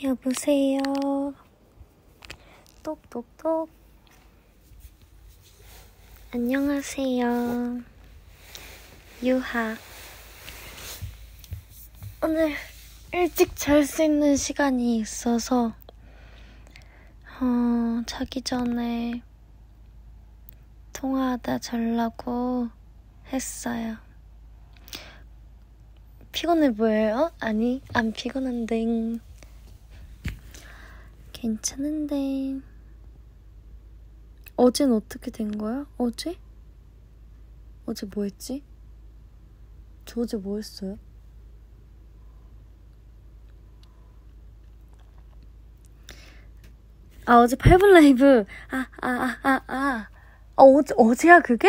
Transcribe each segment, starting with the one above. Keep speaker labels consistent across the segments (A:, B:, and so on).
A: 여보세요. 똑똑똑. 안녕하세요. 유하. 오늘 일찍 잘 수 있는 시간이 있어서, 어, 자기 전에 통화하다 잘라고 했어요. 피곤해 보여요? 아니, 안 피곤한데. 괜찮은데. 어젠 어떻게 된 거야? 어제? 어제 뭐 했지? 저 어제 뭐 했어요? 아, 어제 8분 라이브. 아, 아, 아, 아, 아. 아, 어제, 어제야, 그게?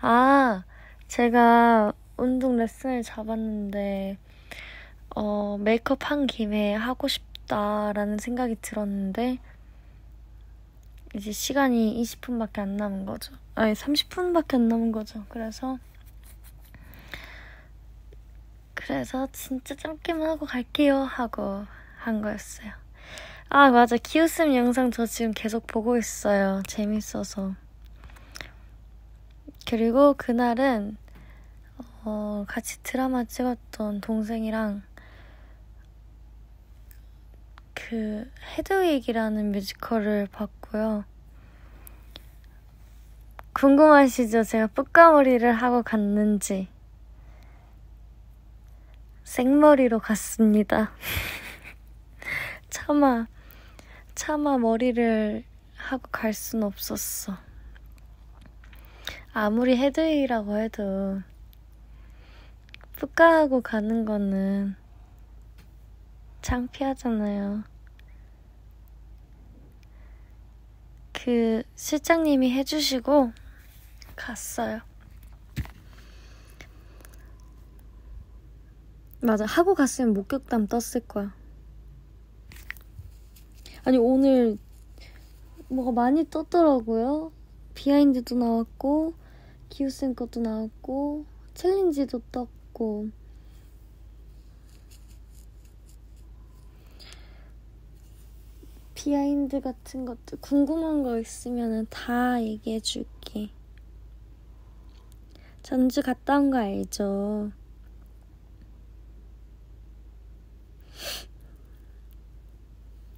A: 아, 제가 운동 레슨을 잡았는데, 어, 메이크업 한 김에 하고 싶 다라는 생각이 들었는데, 이제 시간이 20분밖에 안 남은 거죠. 아니, 30분밖에 안 남은 거죠. 그래서, 그래서 진짜 짧게만 하고 갈게요 하고 한 거였어요. 아, 맞아. 키웃음 영상 저 지금 계속 보고 있어요. 재밌어서. 그리고 그날은, 어, 같이 드라마 찍었던 동생이랑 그 헤드윅이라는 뮤지컬을 봤고요. 궁금하시죠? 제가 뿌까머리를 하고 갔는지. 생머리로 갔습니다. 차마 차마 머리를 하고 갈 순 없었어. 아무리 헤드웨이라고 해도 푸까하고 가는 거는 창피하잖아요. 그 실장님이 해주시고 갔어요. 맞아, 하고 갔으면 목격담 떴을 거야. 아니 오늘 뭐가 많이 떴더라고요. 비하인드도 나왔고 기우쌤 것도 나왔고 챌린지도 떴고 비하인드 같은 것도 궁금한 거 있으면 다 얘기해 줄게. 전주 갔다 온 거 알죠?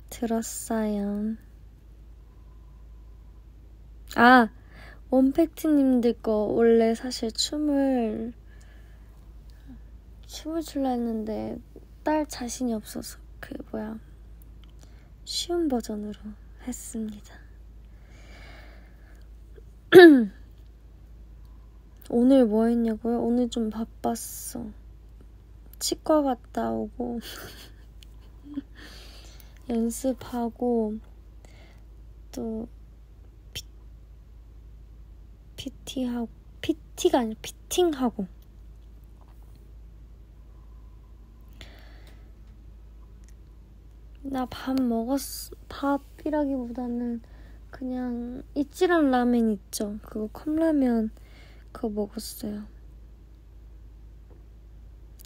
A: 들었어요. 아, 원팩트님들 거 원래 사실 춤을 춤을 출라 했는데 딸 자신이 없어서 그 뭐야 쉬운 버전으로 했습니다. 오늘 뭐 했냐고요? 오늘 좀 바빴어. 치과 갔다 오고 연습하고 또 피, PT하고 PT가 아니라 피팅하고 나 밥 먹었어 밥이라기보다는 그냥 이찌란 라멘 있죠 그거 컵라면 그거 먹었어요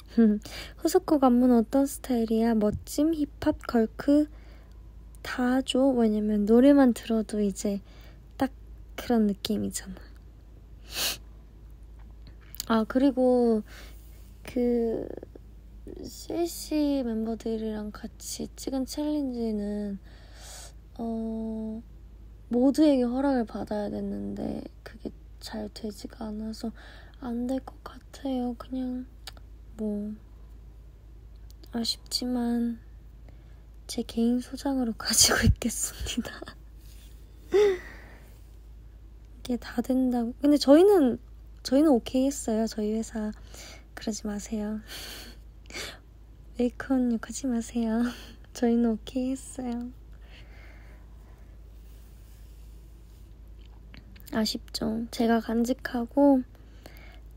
A: 후속곡 안무는 어떤 스타일이야? 멋짐, 힙합, 걸크 다 줘. 왜냐면 노래만 들어도 이제 딱 그런 느낌이잖아. 아, 그리고 그 CC 멤버들이랑 같이 찍은 챌린지는 어 모두에게 허락을 받아야 됐는데 그게 잘 되지가 않아서 안 될 것 같아요. 그냥 뭐 아쉽지만 제 개인 소장으로 가지고 있겠습니다. 이게 다 된다고. 근데 저희는 저희는 오케이 했어요. 저희 회사 그러지 마세요. 메이크업 욕하지 마세요. 저희는 오케이 했어요. 아쉽죠. 제가 간직하고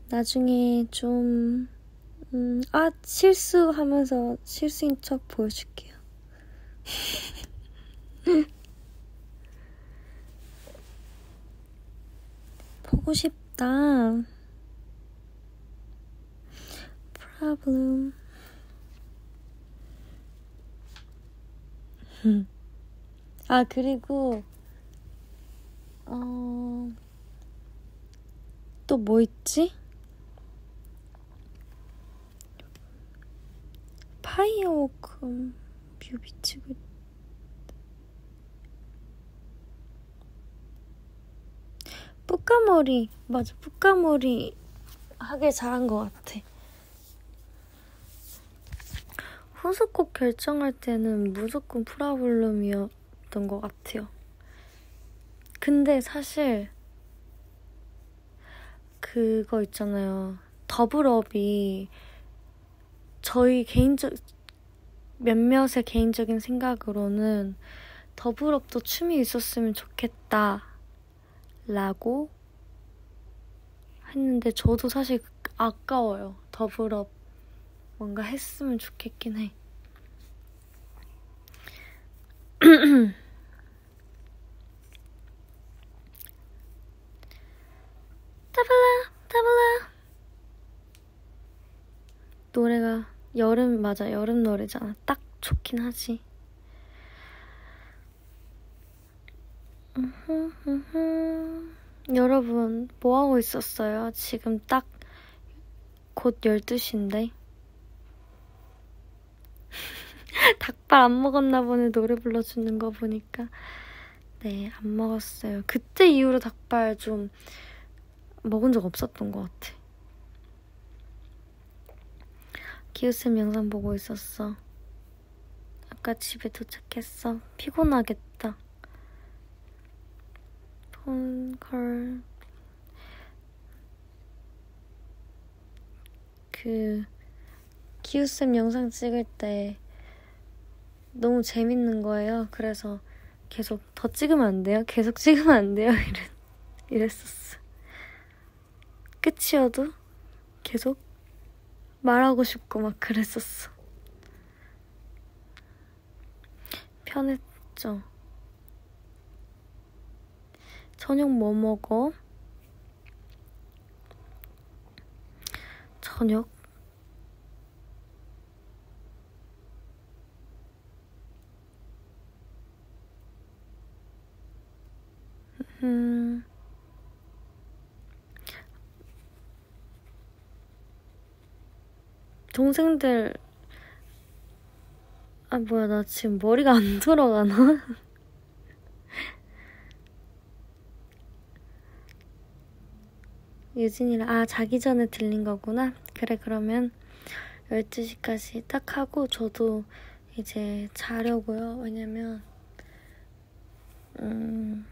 A: 나중에 좀 음, 아, 실수하면서 실수인 척 보여줄게요. 보고 싶다. problem. 아, 그리고, 어, 또 뭐 있지? 파이어워크 뷰 비치고 뿌까머리 맞아 뿌까머리 하길 잘한 것 같아 후속곡 결정할 때는 무조건 프라블룸이었던 것 같아요. 근데 사실 그거 있잖아요. 더블업이 저희 개인적 몇몇의 개인적인 생각으로는 더블업도 춤이 있었으면 좋겠다 라고 했는데 저도 사실 아까워요. 더블업 뭔가 했으면 좋겠긴 해. 따블라 따블라 노래가 여름 맞아 여름 노래잖아. 딱 좋긴 하지. 여러분, 뭐 하고 있었어요? 지금 딱 곧 12시인데. 닭발 안 먹었나 보네, 노래 불러주는 거 보니까. 네, 안 먹었어요. 그때 이후로 닭발 좀 먹은 적 없었던 것 같아. 기우쌤 영상 보고 있었어. 아까 집에 도착했어. 피곤하겠다. 폰컬 그 기우쌤 영상 찍을 때 너무 재밌는 거예요. 그래서 계속 더 찍으면 안 돼요? 계속 찍으면 안 돼요? 이랬, 이랬었어. 끝이어도 계속 말하고 싶고 막 그랬었어. 편했죠. 저녁 뭐 먹어? 저녁? 음. 동생들 아 뭐야 나 지금 머리가 안 돌아가나? 유진이랑 아 자기 전에 들린 거구나 그래 그러면 12시까지 딱 하고 저도 이제 자려고요 왜냐면 음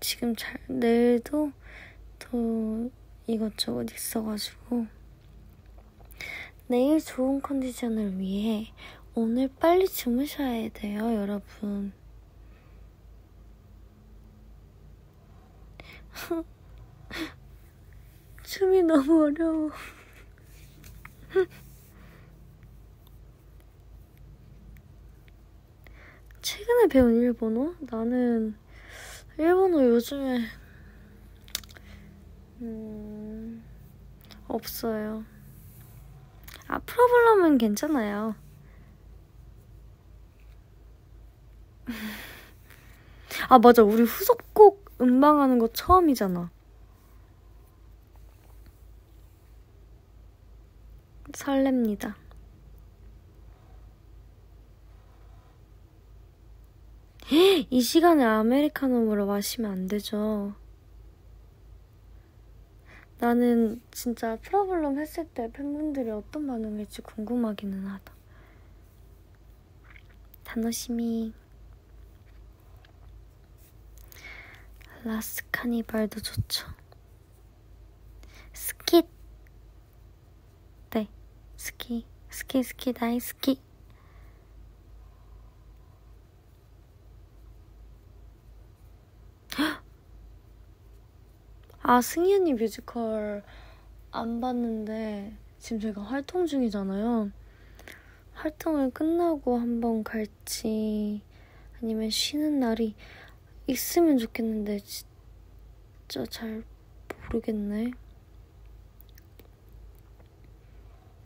A: 지금 잘 내일도 또 이것저것 있어가지고 내일 좋은 컨디션을 위해 오늘 빨리 주무셔야 돼요, 여러분. 춤이 너무 어려워. 최근에 배운 일본어? 나는 일본어 요즘에 음 없어요. 아 프로블럼은 괜찮아요. 아 맞아 우리 후속곡 음방하는 거 처음이잖아. 설렙니다. 이 시간에 아메리카노를 마시면 안 되죠. 나는 진짜 Problem 했을 때 팬분들이 어떤 반응일지 궁금하기는 하다. 단호심이 Last Carnival도 좋죠. 好きっ 好き, 好き, 好き, 大好き. 아, 승희 언니 뮤지컬 안 봤는데 지금 저희가 활동 중이잖아요. 활동을 끝나고 한번 갈지 아니면 쉬는 날이 있으면 좋겠는데 진짜 잘 모르겠네.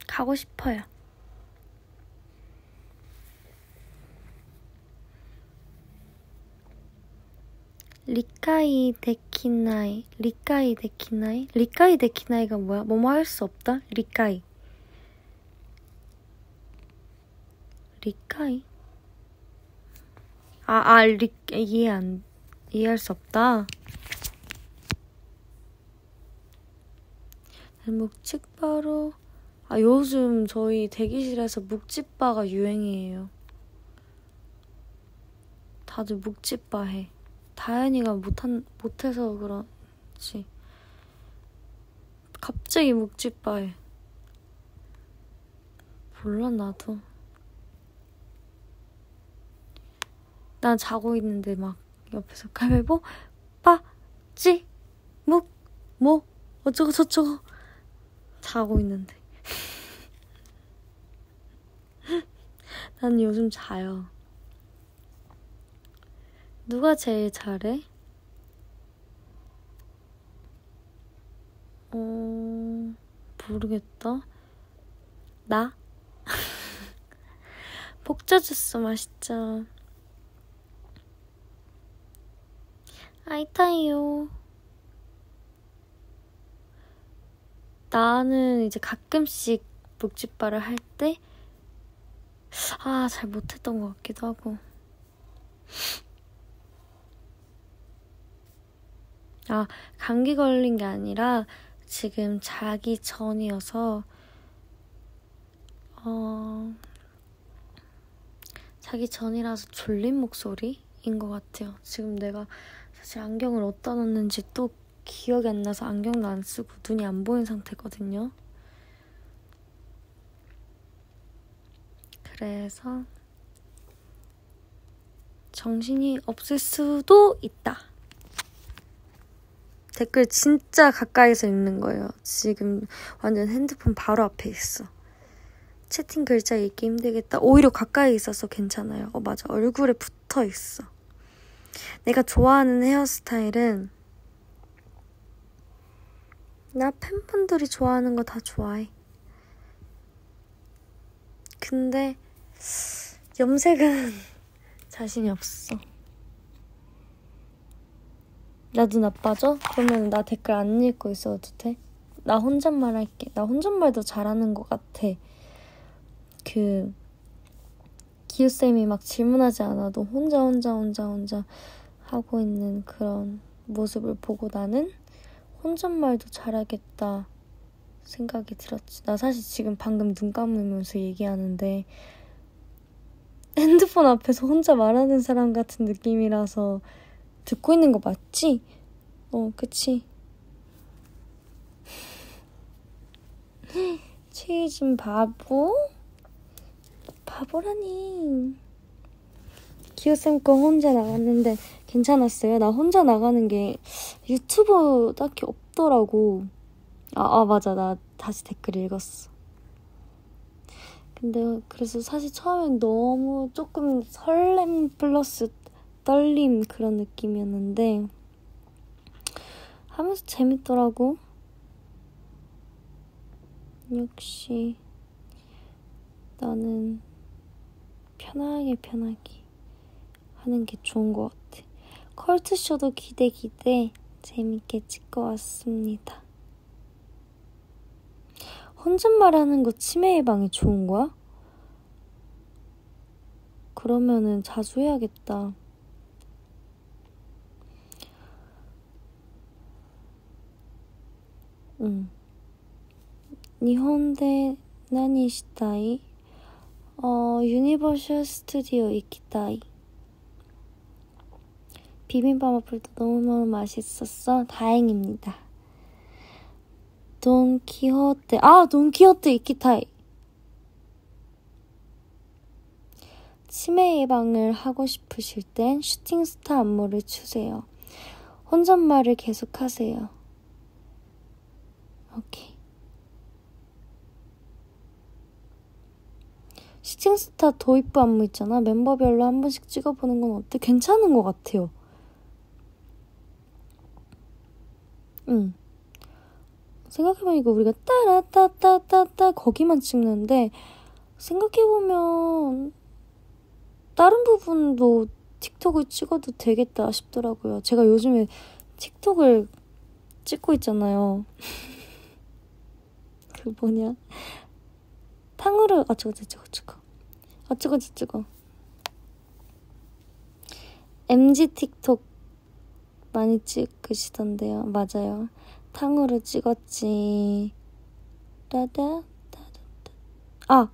A: 가고 싶어요. 리카이 데키나이, 리카이 데키나이? 리카이 데키나이가 뭐야? 뭐뭐 할 수 없다? 理解. 理解? 아, 아, 리, 이해 안, 이해할 수 없다. 묵찌빠로, 아, 요즘 저희 대기실에서 묵찌빠가 유행이에요. 다들 묵직바 해. 다현이가 못한, 못해서 그렇지. 갑자기 묵직바해. 몰라, 나도. 난 자고 있는데 막 옆에서 가위보 빠, 찌, 묵, 뭐, 어쩌고 저쩌고. 자고 있는데. 난 요즘 자요. 누가 제일 잘해? 어, 모르겠다. 나? 복자 주스 맛있죠? 아이타이요. 나는 이제 가끔씩 묵직바를 할 때, 아, 잘 못했던 것 같기도 하고. 아, 감기 걸린 게 아니라 지금 자기 전이어서, 어, 자기 전이라서 졸린 목소리인 것 같아요. 지금 내가 사실 안경을 어디다 놨는지 또 기억이 안 나서 안경도 안 쓰고 눈이 안 보이는 상태거든요. 그래서 정신이 없을 수도 있다. 댓글 진짜 가까이서 읽는 거예요. 지금 완전 핸드폰 바로 앞에 있어. 채팅 글자 읽기 힘들겠다. 오히려 가까이 있어서 괜찮아요. 어, 맞아. 얼굴에 붙어 있어. 내가 좋아하는 헤어스타일은 나 팬분들이 좋아하는 거 다 좋아해. 근데 염색은 자신이 없어. 나도 나빠져? 그러면 나 댓글 안 읽고 있어도 돼? 나 혼잣말 할게. 나 혼잣말도 잘하는 것 같아. 그, 기우쌤이 막 질문하지 않아도 혼자 혼자 혼자 혼자 하고 있는 그런 모습을 보고 나는 혼잣말도 잘하겠다 생각이 들었지. 나 사실 지금 방금 눈 감으면서 얘기하는데 핸드폰 앞에서 혼자 말하는 사람 같은 느낌이라서 듣고 있는 거 맞지? 어, 그치. 최희진 바보? 바보라니. 기우쌤 거 혼자 나갔는데 괜찮았어요. 나 혼자 나가는 게 유튜브 딱히 없더라고. 아, 아, 맞아. 나 다시 댓글 읽었어. 근데 그래서 사실 처음엔 너무 조금 설렘 플러스 떨림 그런 느낌이었는데 하면서 재밌더라고. 역시 나는 편하게 편하게 하는 게 좋은 것 같아. 컬트쇼도 기대 기대 재밌게 찍고 왔습니다. 혼잣말 하는 거 치매 예방에 좋은 거야? 그러면은 자주 해야겠다. 나니 시타이? 어. 비빔밥 와플도 너무너무 맛있었어. 다행입니다. 돈키호테. 아, 돈키호테 이키타이. 치매 예방을 하고 싶으실 땐 슈팅스타 안무를 추세요. 혼잣말을 계속하세요. 오케이. 슈팅스타 도입부 안무 있잖아. 멤버별로 한 번씩 찍어보는 건 어때? 괜찮은 것 같아요. 응. 생각해보니까 우리가 따라따따따따 거기만 찍는데 생각해보면 다른 부분도 틱톡을 찍어도 되겠다 싶더라고요. 제가 요즘에 틱톡을 찍고 있잖아요. 그 뭐냐. 탕후루. 아, 저거, 저거. MG 틱톡 많이 찍으시던데요. 맞아요. 탕후루 찍었지. 따다, 따다, 아!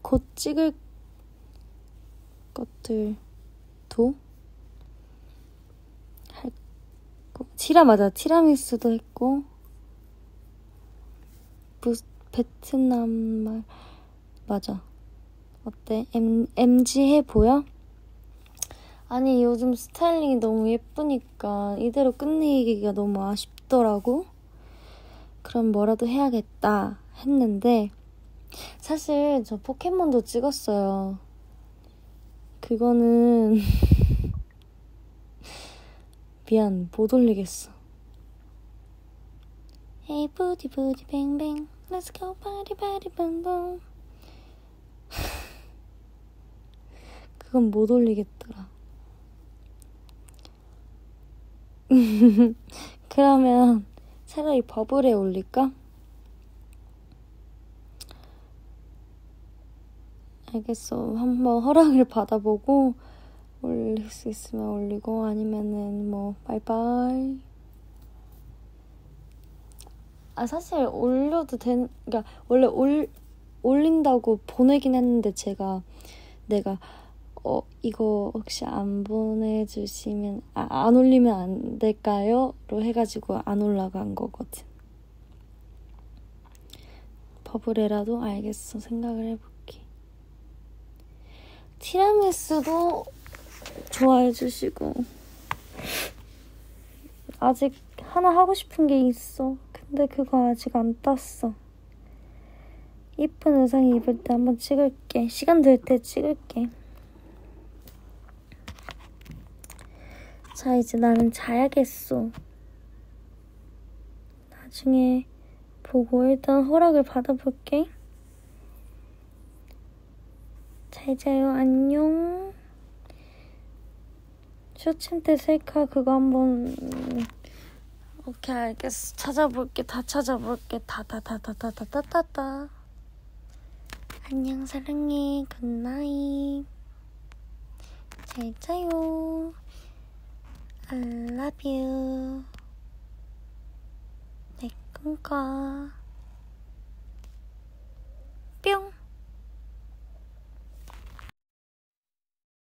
A: 곧 찍을 것들도 했고 티라 맞아 티라미수도 했고 부, 베트남 말 맞아 어때 M, MG 해 보여? 아니 요즘 스타일링이 너무 예쁘니까 이대로 끝내기가 너무 아쉽더라고 그럼 뭐라도 해야겠다 했는데 사실 저 포켓몬도 찍었어요. 그거는 미안 못 올리겠어. Booty booty bang bang Let's go party party boom boom 그건 못 올리겠더라. 그러면 차라리 버블에 올릴까? 알겠어. 한번 허락을 받아보고 올릴 수 있으면 올리고 아니면은 뭐 바이바이. 아 사실 올려도 된 그러니까 원래 올 올린다고 보내긴 했는데 제가 내가 어 이거 혹시 안 보내주시면 아, 안 올리면 안 될까요?로 해가지고 안 올라간 거거든. 버블에라도 알겠어 생각을 해볼게. 티라미수도 좋아해 주시고 아직 하나 하고 싶은 게 있어. 근데 그거 아직 안 땄어. 이쁜 의상 입을 때 한번 찍을게. 시간 될 때 찍을게. 자, 이제 나는 자야겠어. 나중에 보고 일단 허락을 받아볼게. 잘 자요. 안녕. 쇼챔 때 셀카 그거 한번 오케이 알겠어. 찾아볼게. 다 찾아볼게. 다 다 다 다 다 다 다 다다. 안녕 사랑해. Good night. 잘 자요. I love you. 내 꿈꿔.